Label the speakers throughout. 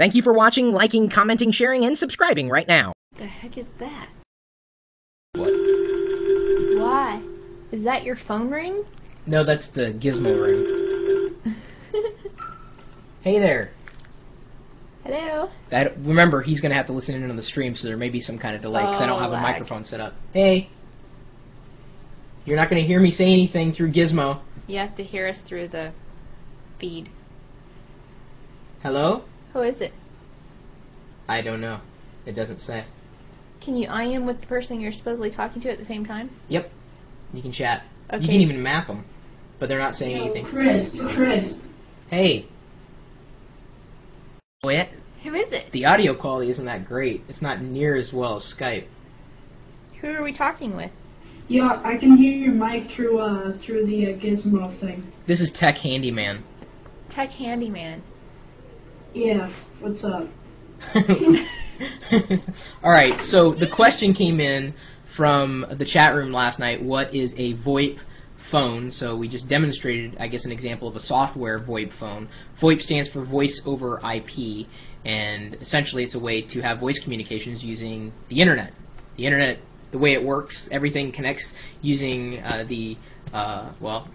Speaker 1: Thank you for watching, liking, commenting, sharing, and subscribing right now.
Speaker 2: The heck is that?
Speaker 3: What?
Speaker 2: Why? Is that your phone ring?
Speaker 3: No, that's the gizmo ring. hey there.
Speaker 2: Hello?
Speaker 3: That remember he's gonna have to listen in on the stream, so there may be some kind of delay because I don't
Speaker 2: Oh,
Speaker 3: have a
Speaker 2: oh,
Speaker 3: microphone set up. Hey. You're not gonna hear me say anything through Gizmo.
Speaker 2: You have to hear us through the feed.
Speaker 3: Hello?
Speaker 2: Who is it?
Speaker 3: I don't know. It doesn't say.
Speaker 2: Can you IM with the person you're supposedly talking to at the same time?
Speaker 3: Yep. You can chat.
Speaker 2: Okay.
Speaker 3: You can even map them, but they're not saying anything.
Speaker 4: Chris, Chris.
Speaker 3: Hey. Boy,
Speaker 2: Who is it?
Speaker 3: the audio quality isn't that great. It's not near as well as Skype.
Speaker 2: Who are we talking with?
Speaker 4: Yeah, I can hear your mic through uh through the uh, gizmo thing.
Speaker 3: This is Tech Handyman.
Speaker 2: Tech Handyman.
Speaker 4: Yeah, what's up?
Speaker 3: All right, so the question came in from the chat room last night. What is a VoIP phone? So we just demonstrated, I guess, an example of a software VoIP phone. VoIP stands for Voice over IP, and essentially it's a way to have voice communications using the internet. The internet, the way it works, everything connects using uh, the uh, well,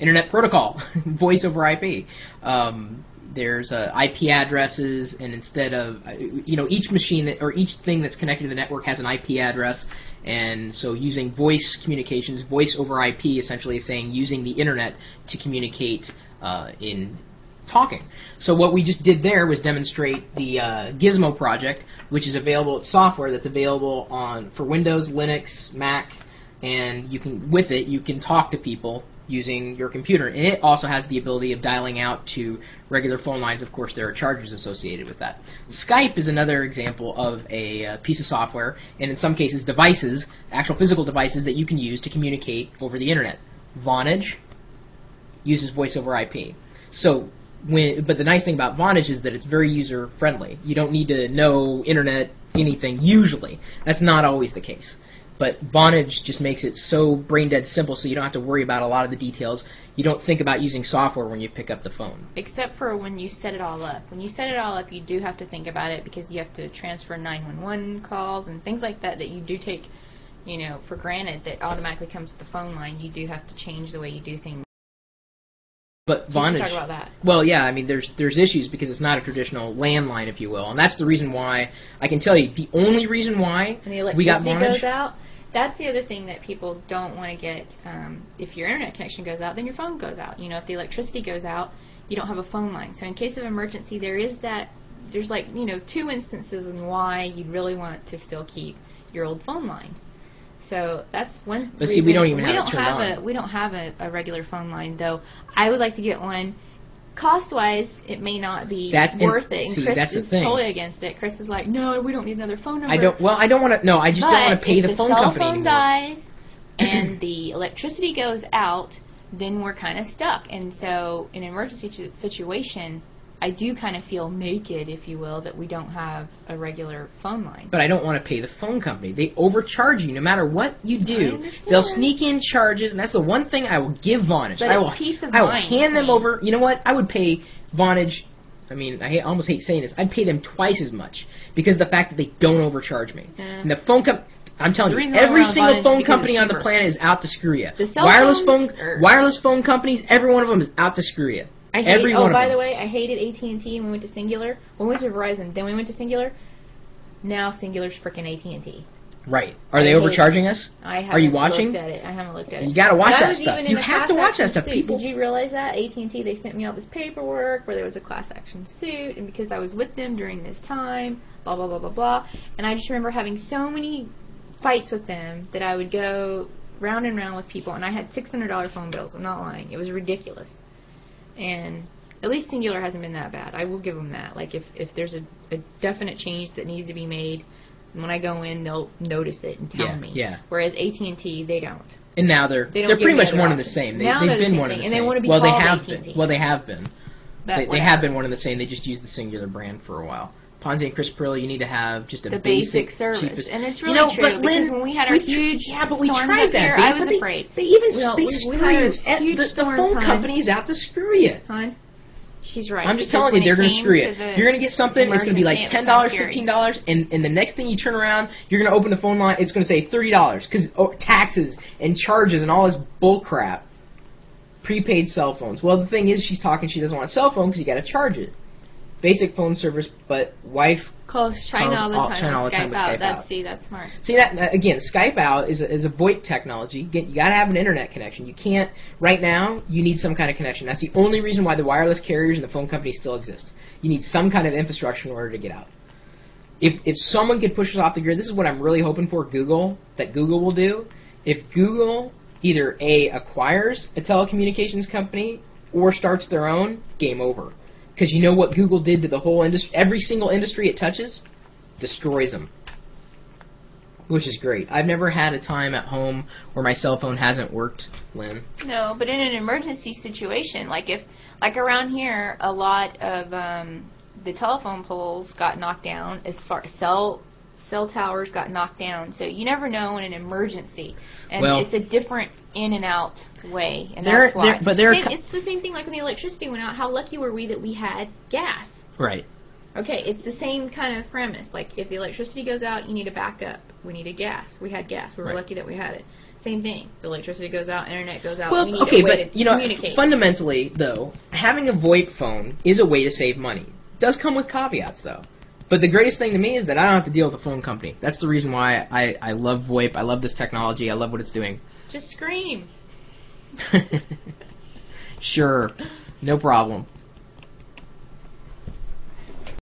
Speaker 3: internet protocol, voice over IP. Um, there's uh, IP addresses, and instead of uh, you know each machine that, or each thing that's connected to the network has an IP address, and so using voice communications, voice over IP, essentially is saying using the internet to communicate uh, in talking. So what we just did there was demonstrate the uh, Gizmo project, which is available. It's software that's available on for Windows, Linux, Mac, and you can with it you can talk to people using your computer. And it also has the ability of dialing out to regular phone lines. Of course, there are charges associated with that. Skype is another example of a uh, piece of software, and in some cases, devices, actual physical devices that you can use to communicate over the internet. Vonage uses voice over IP. So when, but the nice thing about Vonage is that it's very user friendly. You don't need to know internet anything usually. That's not always the case. But Vonage just makes it so brain dead simple so you don't have to worry about a lot of the details. You don't think about using software when you pick up the phone.
Speaker 2: Except for when you set it all up. When you set it all up, you do have to think about it because you have to transfer 911 calls and things like that that you do take, you know, for granted that automatically comes with the phone line. You do have to change the way you do things.
Speaker 3: But
Speaker 2: So
Speaker 3: Vonage
Speaker 2: talk about that.
Speaker 3: Well, yeah, I mean, there's there's issues because it's not a traditional landline, if you will, and that's the reason why I can tell you the only reason why we got Vonage.
Speaker 2: That's the other thing that people don't want to get. Um, if your internet connection goes out, then your phone goes out. You know, if the electricity goes out, you don't have a phone line. So in case of emergency, there is that. There's like you know two instances in why you'd really want to still keep your old phone line. So that's one.
Speaker 3: But see, we don't even
Speaker 2: we
Speaker 3: have
Speaker 2: don't have a we don't have a, a regular phone line though. I would like to get one. Cost wise, it may not be
Speaker 3: That's-
Speaker 2: worth it. And
Speaker 3: see,
Speaker 2: Chris is totally against it. Chris is like, no, we don't need another phone number.
Speaker 3: I don't. Well, I don't want to. No, I just don't want to pay the
Speaker 2: the
Speaker 3: phone
Speaker 2: If
Speaker 3: the cell
Speaker 2: phone
Speaker 3: anymore.
Speaker 2: dies and the electricity goes out, then we're kind of stuck. And so, in an emergency situ- situation, I do kind of feel naked, if you will, that we don't have a regular phone line.
Speaker 3: But I don't want to pay the phone company. They overcharge you no matter what you do. They'll sneak in charges, and that's the one thing I will give Vonage.
Speaker 2: But
Speaker 3: I
Speaker 2: it's
Speaker 3: will,
Speaker 2: peace of
Speaker 3: I will
Speaker 2: mind
Speaker 3: hand them over. You know what? I would pay Vonage. I mean, I hate, almost hate saying this. I'd pay them twice as much because of the fact that they don't overcharge me.
Speaker 2: Yeah.
Speaker 3: And the phone company. I'm telling you, every single phone company on the planet is out to screw you.
Speaker 2: The cell
Speaker 3: wireless phone, wireless phone companies, every one of them is out to screw you.
Speaker 2: I hate,
Speaker 3: every
Speaker 2: oh, by the way, I hated AT and T when we went to Cingular. When we went to Verizon, then we went to Cingular. Now Cingular's freaking AT and T.
Speaker 3: Right? Are
Speaker 2: I
Speaker 3: they overcharging us?
Speaker 2: I haven't
Speaker 3: Are you watching?
Speaker 2: Looked at it. I haven't looked at it.
Speaker 3: You gotta watch
Speaker 2: But
Speaker 3: that stuff. You have to watch that stuff,
Speaker 2: suit.
Speaker 3: people.
Speaker 2: Did you realize that AT and T they sent me all this paperwork where there was a class action suit, and because I was with them during this time, blah blah blah blah blah. And I just remember having so many fights with them that I would go round and round with people, and I had six hundred dollar phone bills. I'm not lying; it was ridiculous. And at least Cingular hasn't been that bad. I will give them that. Like if if there's a, a definite change that needs to be made. When I go in, they'll notice it and tell
Speaker 3: Yeah,
Speaker 2: me.
Speaker 3: yeah.
Speaker 2: Whereas AT and T, they don't.
Speaker 3: And now they're
Speaker 2: They don't
Speaker 3: they're pretty much one and the same. They,
Speaker 2: Now
Speaker 3: they've
Speaker 2: the
Speaker 3: been
Speaker 2: same
Speaker 3: one and the
Speaker 2: and they
Speaker 3: same.
Speaker 2: wanna be
Speaker 3: well, they have
Speaker 2: AT&T.
Speaker 3: been. Well, they have been.
Speaker 2: But
Speaker 3: They, they have been one and the same. They just use the Cingular brand for a while. Ponzi and Chris Pirillo, you need to have just a
Speaker 2: the basic, service,
Speaker 3: cheapest.
Speaker 2: and it's
Speaker 3: You
Speaker 2: really
Speaker 3: know,
Speaker 2: true
Speaker 3: but
Speaker 2: because when we had our
Speaker 3: we
Speaker 2: huge
Speaker 3: yeah, but we
Speaker 2: storms
Speaker 3: tried
Speaker 2: up
Speaker 3: that.
Speaker 2: here, I was
Speaker 3: they,
Speaker 2: afraid.
Speaker 3: They even
Speaker 2: Well,
Speaker 3: they
Speaker 2: we- we
Speaker 3: screw
Speaker 2: had
Speaker 3: you.
Speaker 2: a huge
Speaker 3: the, the phone
Speaker 2: time.
Speaker 3: company's out to screw you.
Speaker 2: Huh? She's right.
Speaker 3: I'm just telling you, they're going to screw
Speaker 2: to
Speaker 3: you.
Speaker 2: the
Speaker 3: You're going to get something. It's going to be like ten
Speaker 2: it was kinda
Speaker 3: dollars,
Speaker 2: scary.
Speaker 3: fifteen dollars, and and the next thing you turn around, you're going to open the phone line. It's going to say thirty dollars because oh, taxes and charges and all this bull crap. Prepaid cell phones. Well, the thing is, she's talking. She doesn't want a cell phone because you got to charge it. Basic phone service, but wife
Speaker 2: Calls China
Speaker 3: Calls
Speaker 2: all the time.
Speaker 3: China all the time
Speaker 2: Skype out.
Speaker 3: Skype
Speaker 2: That's
Speaker 3: out.
Speaker 2: see, that's smart.
Speaker 3: See that again? Skype out is a, is a VoIP technology. Get, you got to have an internet connection. You can't right now. You need some kind of connection. That's the only reason why the wireless carriers and the phone companies still exist. You need some kind of infrastructure in order to get out. If if someone could push us off the grid, this is what I'm really hoping for. Google that Google will do. If Google either a acquires a telecommunications company or starts their own, game over. Because you know what Google did to the whole industry. Every single industry it touches, destroys them which is great. I've never had a time at home where my cell phone hasn't worked, Lynn.
Speaker 2: No, but in an emergency situation, like if, like around here, a lot of um, the telephone poles got knocked down. As far as cell cell towers got knocked down, so you never know in an emergency, and
Speaker 3: Well-
Speaker 2: it's a different in and out way, and
Speaker 3: There-
Speaker 2: that's why.
Speaker 3: there- but there
Speaker 2: Same-
Speaker 3: co-
Speaker 2: it's the same thing like when the electricity went out. How lucky were we that we had gas?
Speaker 3: Right.
Speaker 2: Okay, it's the same kind of premise. Like if the electricity goes out, you need a backup. We needed gas. We had gas. We were
Speaker 3: Right.
Speaker 2: lucky that we had it. Same thing. The electricity goes out, internet goes out.
Speaker 3: Well,
Speaker 2: we need
Speaker 3: okay,
Speaker 2: a way
Speaker 3: but
Speaker 2: to
Speaker 3: you know,
Speaker 2: communicate.
Speaker 3: fundamentally though, having a VoIP phone is a way to save money. It does come with caveats though. But the greatest thing to me is that I don't have to deal with a phone company. That's the reason why I, I love VoIP. I love this technology. I love what it's doing.
Speaker 2: Just scream.
Speaker 3: sure, no problem.